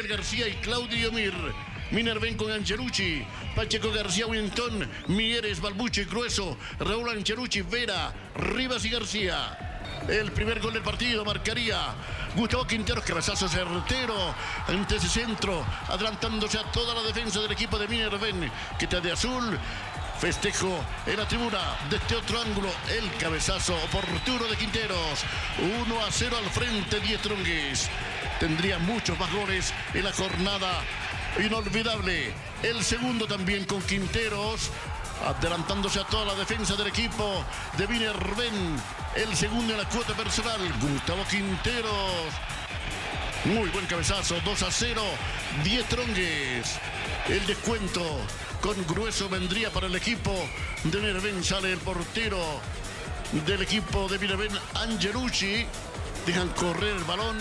García y Claudio Mir. Minerven con Angelucci, Pacheco García Winton, Mieres, Balbuche, Grueso, Raúl Angelucci, Vera, Rivas y García. El primer gol del partido marcaría Gustavo Quinteros, cabezazo certero ante ese centro, adelantándose a toda la defensa del equipo de Minerven, que está de azul. Festejo en la tribuna de este otro ángulo. El cabezazo oportuno de Quinteros. 1 a 0 al frente de Trongues. Tendría muchos más goles en la jornada inolvidable. El segundo también con Quinteros. Adelantándose a toda la defensa del equipo de Minerven. El segundo en la cuota personal. Gustavo Quinteros. Muy buen cabezazo. 2 a 0. 10 trongues. El descuento con grueso vendría para el equipo de Minerven. Sale el portero del equipo de Minerven, Angelucci. Dejan correr el balón.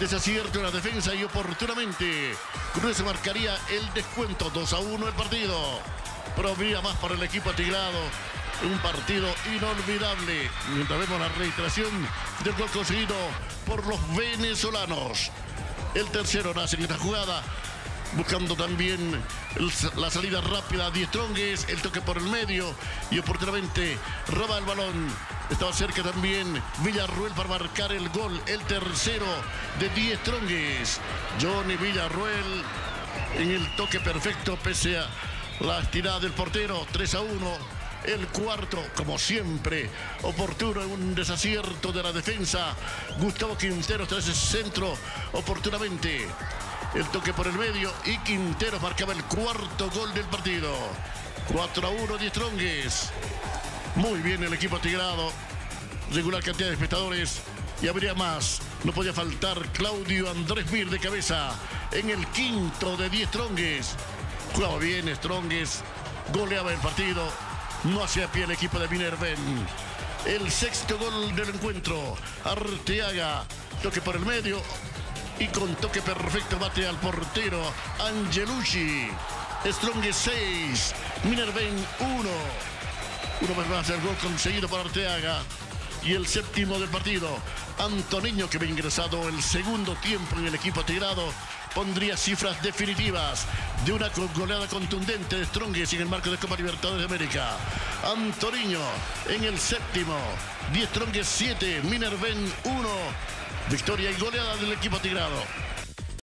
Desacierto en la defensa y oportunamente Grueso marcaría el descuento. 2 a 1 el partido. Provía más para el equipo atigrado. Un partido inolvidable. Mientras vemos la registración del gol conseguido por los venezolanos. El tercero nace en esta jugada. Buscando también la salida rápida de Stronges, el toque por el medio y oportunamente roba el balón. Estaba cerca también Villarruel para marcar el gol, el tercero de Die Stronges. Johnny Villarruel en el toque perfecto pese a la estirada del portero, 3 a 1. El cuarto, como siempre, oportuno en un desacierto de la defensa. Gustavo Quintero tras ese centro, oportunamente. El toque por el medio y Quintero marcaba el cuarto gol del partido. 4 a 1 de Stronges. Muy bien el equipo tigrado. Regular cantidad de espectadores. Y habría más. No podía faltar Claudio Andrés Mir de cabeza en el quinto de 10 Stronges. Jugaba bien Stronges. Goleaba el partido. No hacía pie el equipo de Minerven. El sexto gol del encuentro. Arteaga. Toque por el medio. Y con toque perfecto bate al portero Angelucci. Strongest 6. Minerven 1. Uno vez más el gol conseguido por Arteaga. Y el séptimo del partido. Antoniño que había ingresado el segundo tiempo en el equipo tirado pondría cifras definitivas de una goleada contundente de Strongest en el marco de Copa Libertadores de América. Antoniño en el séptimo, 10 Strongest 7, Minerven 1. Victoria y goleada del equipo tigrado.